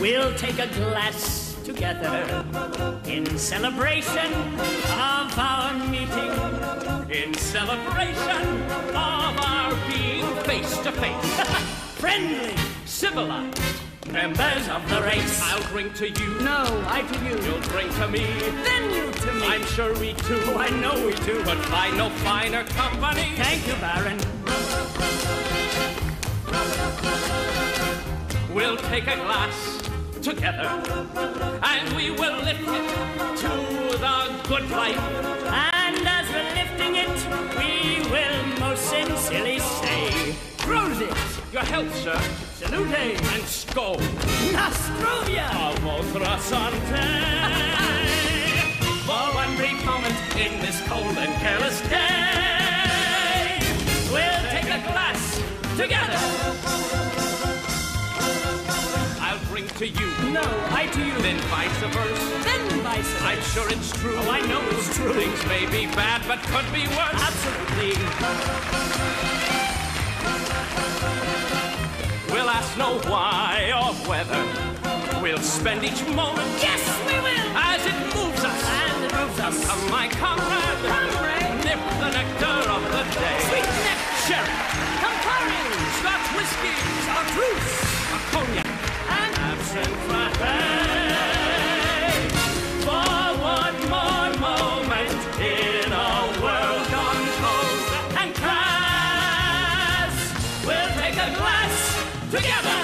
We'll take a glass together in celebration of our meeting. In celebration of our being face to face. Friendly, Civilized. members of the race. I'll drink to you. No, I to you. You'll drink to me. Then you to me. I'm sure we do. Oh, I know we do. But find no finer company. Thank you, Baron. Take a glass together and we will lift it to the good life. And as we're lifting it, we will most sincerely say, Prosit, Your health, sir, salute, and skol. Nostrovia. A vostra sante. For one brief moment in this cold and careless day, we'll take a glass together. To you, No, I to you. then vice versa. Then vice versa. I'm sure it's true. Oh, I know it's true. Things may be bad, but could be worse. Absolutely. We'll ask no why or whether. We'll spend each moment Yes, we will. as it moves us. And it moves us. Come, my. Comrade. together.